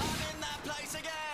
I'm in that place again.